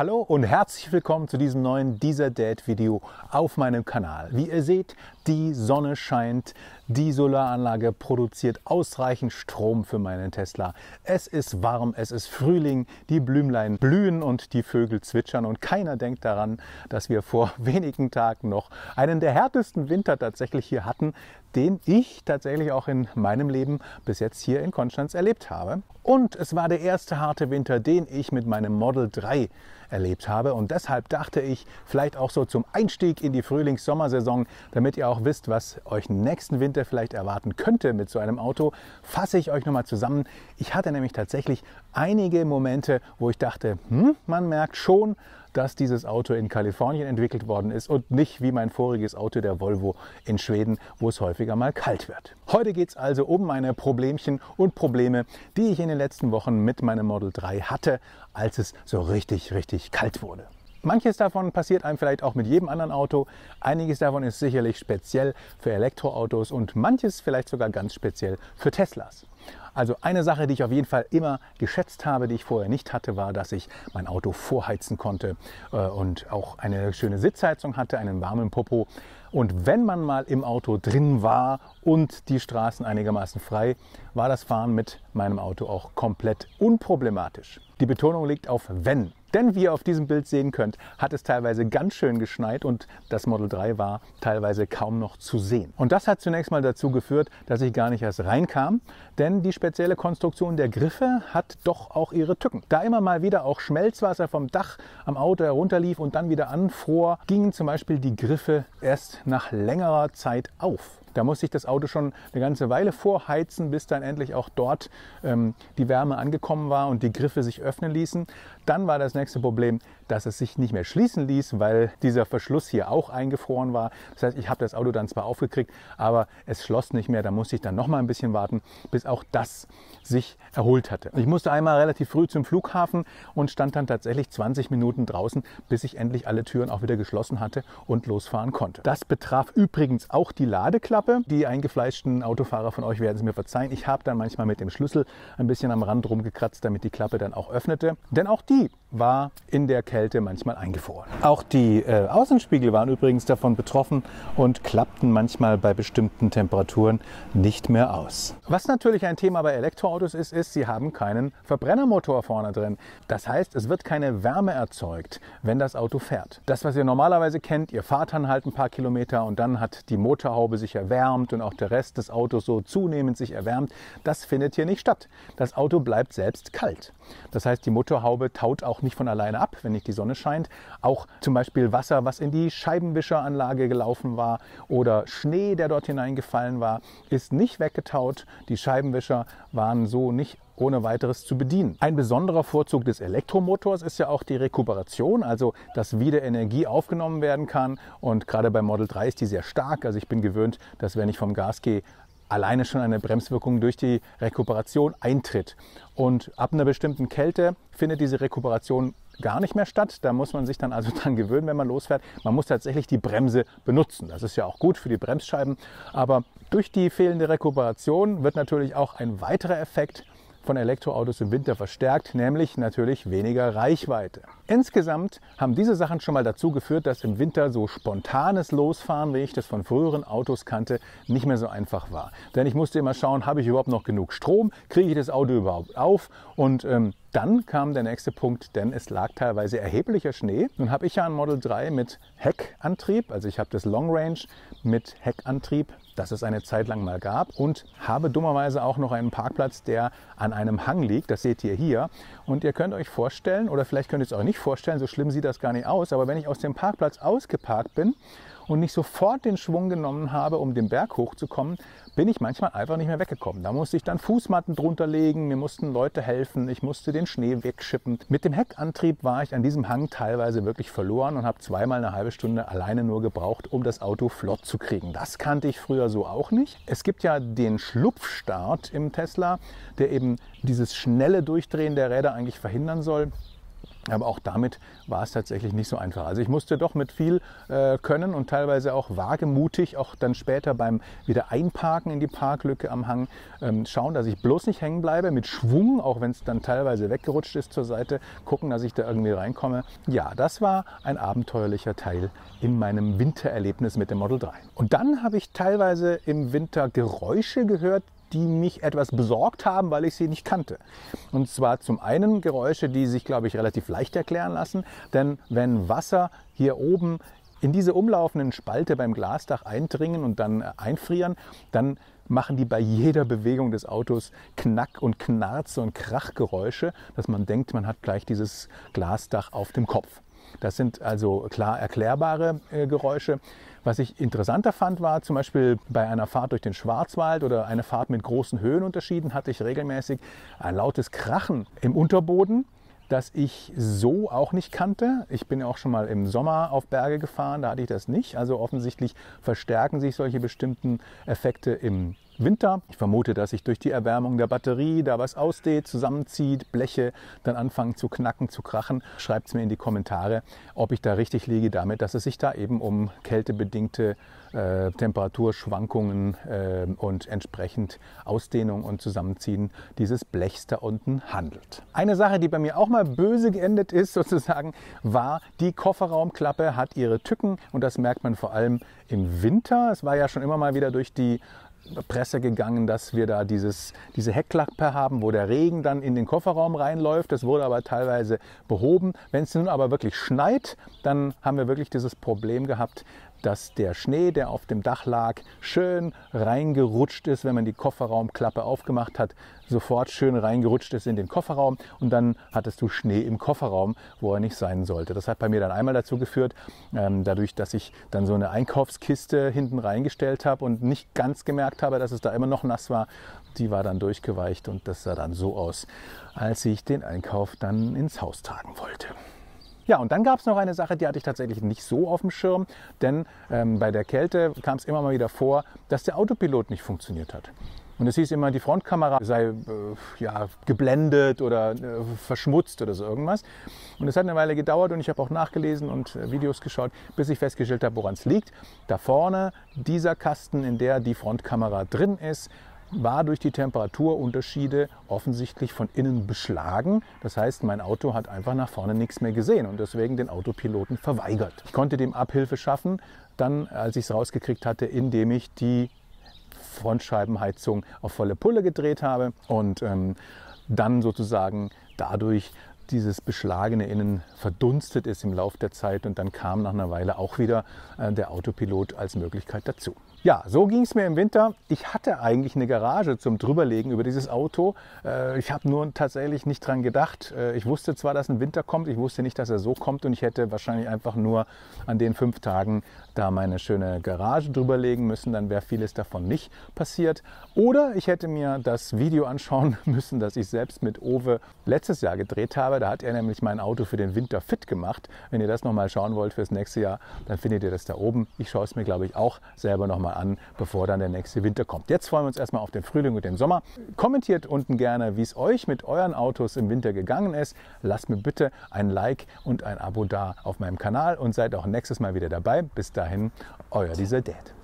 Hallo und herzlich willkommen zu diesem neuen Dieser Dad Video auf meinem Kanal. Wie ihr seht, die Sonne scheint, die Solaranlage produziert ausreichend Strom für meinen Tesla. Es ist warm, es ist Frühling, die Blümlein blühen und die Vögel zwitschern und keiner denkt daran, dass wir vor wenigen Tagen noch einen der härtesten Winter tatsächlich hier hatten, den ich tatsächlich auch in meinem Leben bis jetzt hier in Konstanz erlebt habe. Und es war der erste harte Winter, den ich mit meinem Model 3 erlebt habe. Und deshalb dachte ich, vielleicht auch so zum Einstieg in die Frühlings-Sommersaison, damit ihr auch wisst, was euch nächsten Winter vielleicht erwarten könnte mit so einem Auto, fasse ich euch nochmal zusammen. Ich hatte nämlich tatsächlich einige Momente, wo ich dachte, hm, man merkt schon, dass dieses Auto in Kalifornien entwickelt worden ist und nicht wie mein voriges Auto, der Volvo, in Schweden, wo es häufiger mal kalt wird. Heute geht es also um meine Problemchen und Probleme, die ich in den letzten Wochen mit meinem Model 3 hatte, als es so richtig, richtig kalt wurde. Manches davon passiert einem vielleicht auch mit jedem anderen Auto. Einiges davon ist sicherlich speziell für Elektroautos und manches vielleicht sogar ganz speziell für Teslas. Also eine Sache, die ich auf jeden Fall immer geschätzt habe, die ich vorher nicht hatte, war, dass ich mein Auto vorheizen konnte äh, und auch eine schöne Sitzheizung hatte, einen warmen Popo. Und wenn man mal im Auto drin war und die Straßen einigermaßen frei, war das Fahren mit meinem Auto auch komplett unproblematisch. Die Betonung liegt auf wenn. Denn wie ihr auf diesem Bild sehen könnt, hat es teilweise ganz schön geschneit und das Model 3 war teilweise kaum noch zu sehen. Und das hat zunächst mal dazu geführt, dass ich gar nicht erst reinkam, denn die spezielle Konstruktion der Griffe hat doch auch ihre Tücken. Da immer mal wieder auch Schmelzwasser vom Dach am Auto herunterlief und dann wieder anfror, gingen zum Beispiel die Griffe erst nach längerer Zeit auf. Da musste ich das Auto schon eine ganze Weile vorheizen, bis dann endlich auch dort ähm, die Wärme angekommen war und die Griffe sich öffnen ließen. Dann war das nächste Problem, dass es sich nicht mehr schließen ließ, weil dieser Verschluss hier auch eingefroren war. Das heißt, ich habe das Auto dann zwar aufgekriegt, aber es schloss nicht mehr. Da musste ich dann noch mal ein bisschen warten, bis auch das sich erholt hatte. Ich musste einmal relativ früh zum Flughafen und stand dann tatsächlich 20 Minuten draußen, bis ich endlich alle Türen auch wieder geschlossen hatte und losfahren konnte. Das betraf übrigens auch die Ladeklappe. Die eingefleischten Autofahrer von euch werden es mir verzeihen. Ich habe dann manchmal mit dem Schlüssel ein bisschen am Rand rumgekratzt, damit die Klappe dann auch öffnete. Denn auch die war in der Kälte manchmal eingefroren. Auch die äh, Außenspiegel waren übrigens davon betroffen und klappten manchmal bei bestimmten Temperaturen nicht mehr aus. Was natürlich ein Thema bei Elektroautos ist, ist, sie haben keinen Verbrennermotor vorne drin. Das heißt, es wird keine Wärme erzeugt, wenn das Auto fährt. Das, was ihr normalerweise kennt, ihr fahrt dann halt ein paar Kilometer und dann hat die Motorhaube sich erwärmt und auch der Rest des Autos so zunehmend sich erwärmt, das findet hier nicht statt. Das Auto bleibt selbst kalt. Das heißt, die Motorhaube taut auch nicht von alleine ab, wenn nicht die Sonne scheint. Auch zum Beispiel Wasser, was in die Scheibenwischeranlage gelaufen war oder Schnee, der dort hineingefallen war, ist nicht weggetaut. Die Scheibenwischer waren so nicht ohne weiteres zu bedienen. Ein besonderer Vorzug des Elektromotors ist ja auch die Rekuperation, also dass wieder Energie aufgenommen werden kann. Und gerade beim Model 3 ist die sehr stark. Also ich bin gewöhnt, dass wenn ich vom Gas gehe, alleine schon eine Bremswirkung durch die Rekuperation eintritt. Und ab einer bestimmten Kälte findet diese Rekuperation gar nicht mehr statt. Da muss man sich dann also dran gewöhnen, wenn man losfährt. Man muss tatsächlich die Bremse benutzen. Das ist ja auch gut für die Bremsscheiben. Aber durch die fehlende Rekuperation wird natürlich auch ein weiterer Effekt von Elektroautos im Winter verstärkt, nämlich natürlich weniger Reichweite. Insgesamt haben diese Sachen schon mal dazu geführt, dass im Winter so spontanes Losfahren, wie ich das von früheren Autos kannte, nicht mehr so einfach war. Denn ich musste immer schauen, habe ich überhaupt noch genug Strom, kriege ich das Auto überhaupt auf und ähm, dann kam der nächste Punkt, denn es lag teilweise erheblicher Schnee. Nun habe ich ja ein Model 3 mit Heckantrieb, also ich habe das Long Range mit Heckantrieb, das es eine Zeit lang mal gab und habe dummerweise auch noch einen Parkplatz, der an einem Hang liegt. Das seht ihr hier. Und ihr könnt euch vorstellen, oder vielleicht könnt ihr es euch nicht vorstellen, so schlimm sieht das gar nicht aus, aber wenn ich aus dem Parkplatz ausgeparkt bin und nicht sofort den Schwung genommen habe, um den Berg hochzukommen, bin ich manchmal einfach nicht mehr weggekommen. Da musste ich dann Fußmatten drunter legen, mir mussten Leute helfen, ich musste den Schnee wegschippen. Mit dem Heckantrieb war ich an diesem Hang teilweise wirklich verloren und habe zweimal eine halbe Stunde alleine nur gebraucht, um das Auto flott zu kriegen. Das kannte ich früher so auch nicht. Es gibt ja den Schlupfstart im Tesla, der eben dieses schnelle Durchdrehen der Räder eigentlich verhindern soll. Aber auch damit war es tatsächlich nicht so einfach. Also ich musste doch mit viel äh, Können und teilweise auch wagemutig, auch dann später beim wieder Einparken in die Parklücke am Hang, ähm, schauen, dass ich bloß nicht hängen bleibe, mit Schwung, auch wenn es dann teilweise weggerutscht ist zur Seite, gucken, dass ich da irgendwie reinkomme. Ja, das war ein abenteuerlicher Teil in meinem Wintererlebnis mit dem Model 3. Und dann habe ich teilweise im Winter Geräusche gehört, die mich etwas besorgt haben, weil ich sie nicht kannte. Und zwar zum einen Geräusche, die sich, glaube ich, relativ leicht erklären lassen. Denn wenn Wasser hier oben in diese umlaufenden Spalte beim Glasdach eindringen und dann äh, einfrieren, dann machen die bei jeder Bewegung des Autos Knack- und Knarz- und Krachgeräusche, dass man denkt, man hat gleich dieses Glasdach auf dem Kopf. Das sind also klar erklärbare äh, Geräusche. Was ich interessanter fand, war zum Beispiel bei einer Fahrt durch den Schwarzwald oder eine Fahrt mit großen Höhenunterschieden hatte ich regelmäßig ein lautes Krachen im Unterboden das ich so auch nicht kannte. Ich bin auch schon mal im Sommer auf Berge gefahren, da hatte ich das nicht. Also offensichtlich verstärken sich solche bestimmten Effekte im Winter. Ich vermute, dass sich durch die Erwärmung der Batterie da was ausdehnt, zusammenzieht, Bleche dann anfangen zu knacken, zu krachen. Schreibt es mir in die Kommentare, ob ich da richtig liege damit, dass es sich da eben um kältebedingte äh, Temperaturschwankungen äh, und entsprechend Ausdehnung und Zusammenziehen dieses Blechs da unten handelt. Eine Sache, die bei mir auch mal böse geendet ist, sozusagen, war die Kofferraumklappe hat ihre Tücken und das merkt man vor allem im Winter. Es war ja schon immer mal wieder durch die Presse gegangen, dass wir da dieses, diese Heckklappe haben, wo der Regen dann in den Kofferraum reinläuft. Das wurde aber teilweise behoben. Wenn es nun aber wirklich schneit, dann haben wir wirklich dieses Problem gehabt, dass der Schnee, der auf dem Dach lag, schön reingerutscht ist, wenn man die Kofferraumklappe aufgemacht hat, sofort schön reingerutscht ist in den Kofferraum und dann hattest du Schnee im Kofferraum, wo er nicht sein sollte. Das hat bei mir dann einmal dazu geführt, ähm, dadurch, dass ich dann so eine Einkaufskiste hinten reingestellt habe und nicht ganz gemerkt habe, dass es da immer noch nass war, die war dann durchgeweicht und das sah dann so aus, als ich den Einkauf dann ins Haus tragen wollte. Ja, und dann gab es noch eine Sache, die hatte ich tatsächlich nicht so auf dem Schirm, denn ähm, bei der Kälte kam es immer mal wieder vor, dass der Autopilot nicht funktioniert hat. Und es hieß immer, die Frontkamera sei äh, ja, geblendet oder äh, verschmutzt oder so irgendwas. Und es hat eine Weile gedauert und ich habe auch nachgelesen und äh, Videos geschaut, bis ich festgestellt habe, woran es liegt. Da vorne, dieser Kasten, in der die Frontkamera drin ist, war durch die Temperaturunterschiede offensichtlich von innen beschlagen. Das heißt, mein Auto hat einfach nach vorne nichts mehr gesehen und deswegen den Autopiloten verweigert. Ich konnte dem Abhilfe schaffen, dann, als ich es rausgekriegt hatte, indem ich die Frontscheibenheizung auf volle Pulle gedreht habe und ähm, dann sozusagen dadurch dieses beschlagene Innen verdunstet ist im Laufe der Zeit und dann kam nach einer Weile auch wieder äh, der Autopilot als Möglichkeit dazu. Ja, so ging es mir im Winter. Ich hatte eigentlich eine Garage zum drüberlegen über dieses Auto. Äh, ich habe nur tatsächlich nicht dran gedacht. Äh, ich wusste zwar, dass ein Winter kommt, ich wusste nicht, dass er so kommt und ich hätte wahrscheinlich einfach nur an den fünf Tagen da meine schöne Garage drüberlegen müssen. Dann wäre vieles davon nicht passiert. Oder ich hätte mir das Video anschauen müssen, das ich selbst mit Owe letztes Jahr gedreht habe. Da hat er nämlich mein Auto für den Winter fit gemacht. Wenn ihr das nochmal schauen wollt fürs nächste Jahr, dann findet ihr das da oben. Ich schaue es mir, glaube ich, auch selber nochmal mal an, bevor dann der nächste Winter kommt. Jetzt freuen wir uns erstmal auf den Frühling und den Sommer. Kommentiert unten gerne, wie es euch mit euren Autos im Winter gegangen ist. Lasst mir bitte ein Like und ein Abo da auf meinem Kanal und seid auch nächstes Mal wieder dabei. Bis dahin, euer dieser Dad.